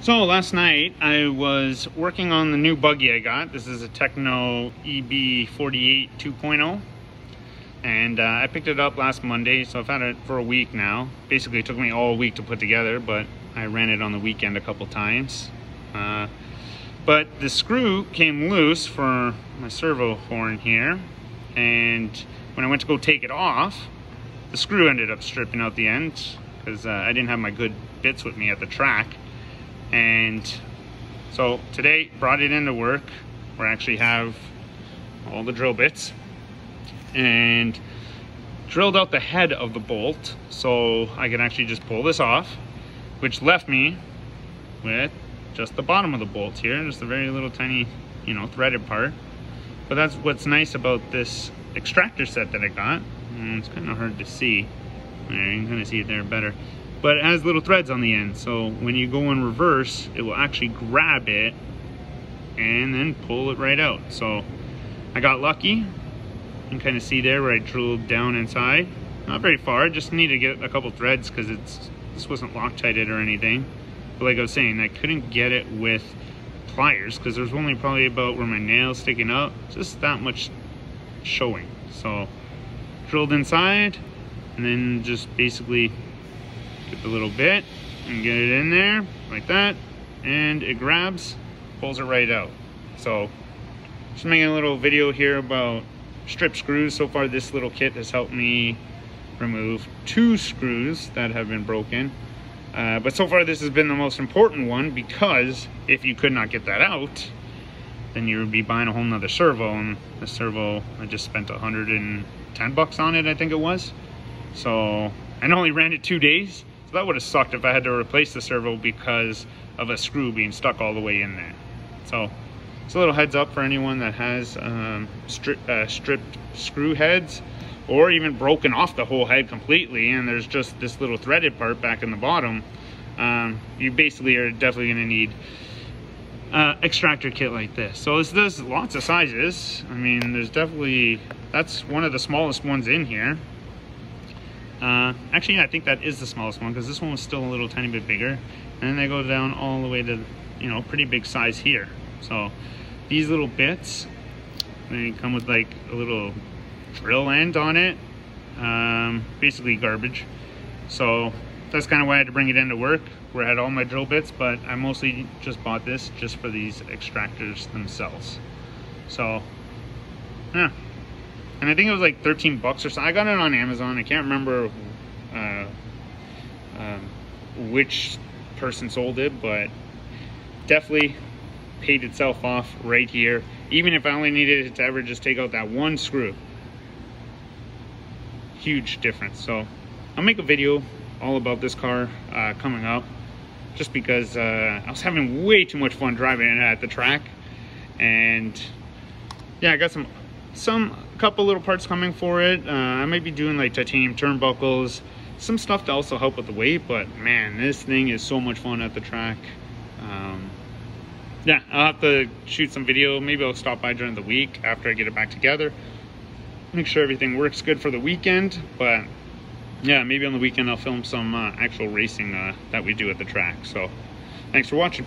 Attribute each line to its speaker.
Speaker 1: So last night I was working on the new buggy I got. This is a Tekno EB48 2.0 and uh, I picked it up last Monday so I've had it for a week now. Basically it took me all week to put together but I ran it on the weekend a couple times. Uh, but the screw came loose for my servo horn here and when I went to go take it off the screw ended up stripping out the end because uh, I didn't have my good bits with me at the track and so today brought it into work I actually have all the drill bits and drilled out the head of the bolt so I can actually just pull this off which left me with just the bottom of the bolt here just a very little tiny you know threaded part. But that's what's nice about this extractor set that I got. And it's kind of hard to see. You can kind of see it there better but it has little threads on the end so when you go in reverse it will actually grab it and then pull it right out. So I got lucky you can kind of see there where I drilled down inside. Not very far I just need to get a couple threads because it's this wasn't loctited or anything. But like I was saying I couldn't get it with pliers because there's only probably about where my nails sticking out just that much showing. So drilled inside and then just basically get the little bit and get it in there like that and it grabs pulls it right out. So just making a little video here about strip screws. So far this little kit has helped me remove two screws that have been broken. Uh, but so far this has been the most important one because if you could not get that out then you would be buying a whole nother servo and the servo I just spent 110 bucks on it I think it was. So I only ran it two days so that would have sucked if I had to replace the servo because of a screw being stuck all the way in there. So it's a little heads up for anyone that has um, stri uh, stripped screw heads or even broken off the whole head completely and there's just this little threaded part back in the bottom. Um, you basically are definitely going to need uh, extractor kit like this. So this does lots of sizes. I mean, there's definitely, that's one of the smallest ones in here. Uh, actually, I think that is the smallest one because this one was still a little tiny bit bigger. And then they go down all the way to, you know, pretty big size here. So these little bits, they come with like a little drill end on it. Um, basically garbage. So that's kind of why I had to bring it into work where I had all my drill bits, but I mostly just bought this just for these extractors themselves. So, yeah and I think it was like 13 bucks or something. I got it on Amazon. I can't remember uh, um, which person sold it, but definitely paid itself off right here. Even if I only needed it to ever just take out that one screw. Huge difference. So I'll make a video all about this car uh, coming up just because uh, I was having way too much fun driving it at the track and yeah I got some some couple little parts coming for it. Uh, I might be doing like titanium turnbuckles, some stuff to also help with the weight, but man, this thing is so much fun at the track. Um, yeah, I'll have to shoot some video. Maybe I'll stop by during the week after I get it back together. Make sure everything works good for the weekend, but yeah, maybe on the weekend I'll film some uh, actual racing uh, that we do at the track. So thanks for watching.